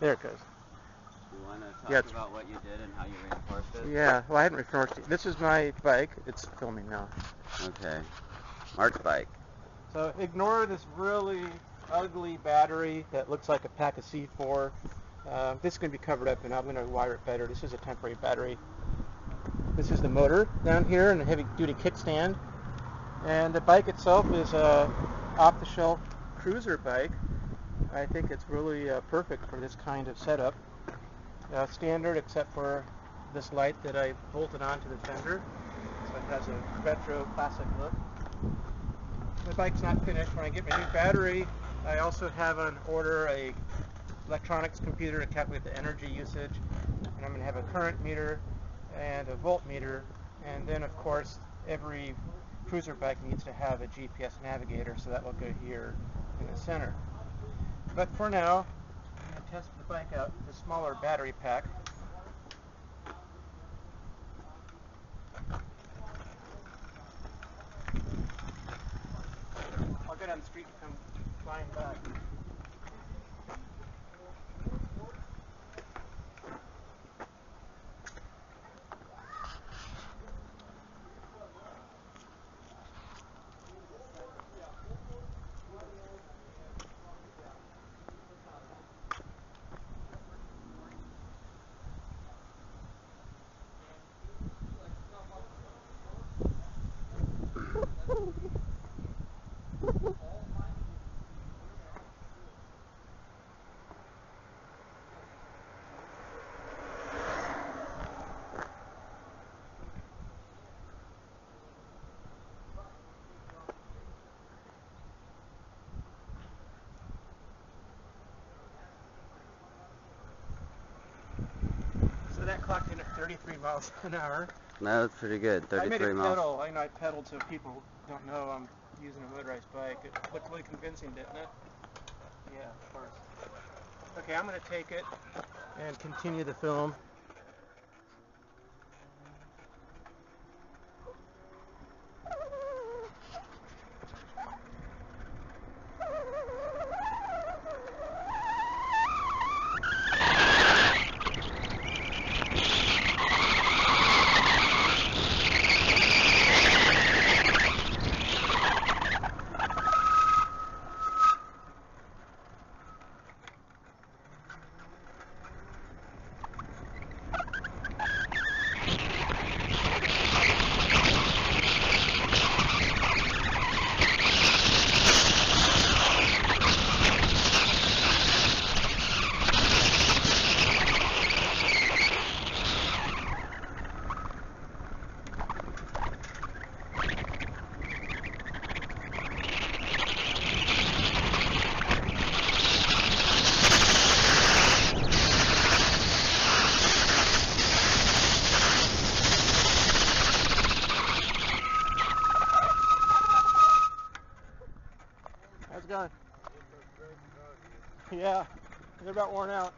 There it goes. You want to talk Yeah, about what you did and how you reinforced it? Yeah, well, I hadn't reinforced it. This is my bike. It's filming now. Okay. Marc's bike. So ignore this really ugly battery that looks like a pack of C4. Uh, this is going to be covered up and I'm going to wire it better. This is a temporary battery. This is the motor down here and a heavy duty kickstand. And the bike itself is a off-the-shelf cruiser bike. I think it's really uh, perfect for this kind of setup. Uh, standard except for this light that I bolted onto the fender. So it has a retro classic look. The bike's not finished. When I get my new battery, I also have on order a electronics computer to calculate the energy usage. And I'm going to have a current meter and a voltmeter. And then, of course, every cruiser bike needs to have a GPS navigator, so that will go here in the center. But for now, I'm going to test the bike out with a smaller battery pack. I'll go down the street and come flying back. So that clocked in at 33 miles an hour. That was pretty good. 33 I made 33 it miles. pedal. I know I pedaled so people don't know I'm using a motorized bike. It looked really convincing, didn't it? Yeah, of course. Okay, I'm going to take it and continue the film. Going? Yeah, they're about worn out.